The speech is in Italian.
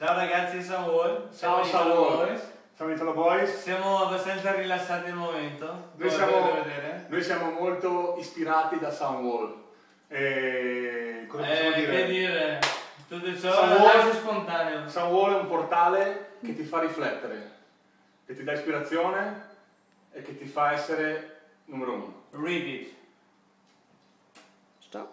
Ciao ragazzi di Sunwall, Ciao siamo Sunwall. Siamo Italo Boys. Siamo abbastanza rilassati al momento. Noi come siamo, potete vedere. noi siamo molto ispirati da Sunwall. E eh, cosa possiamo Eh, che dire? tutto ciò è lascio spontaneo. Sunwall è un portale che ti fa riflettere, che ti dà ispirazione e che ti fa essere numero uno. Read it. Stop.